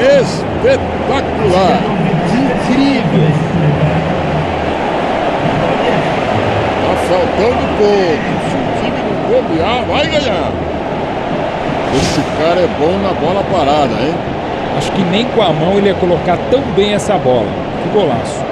Espetacular! Incrível! Tá faltando pouco. Se o time não bobear, vai ganhar. Esse cara é bom na bola parada, hein? Acho que nem com a mão ele ia colocar tão bem essa bola. Que golaço.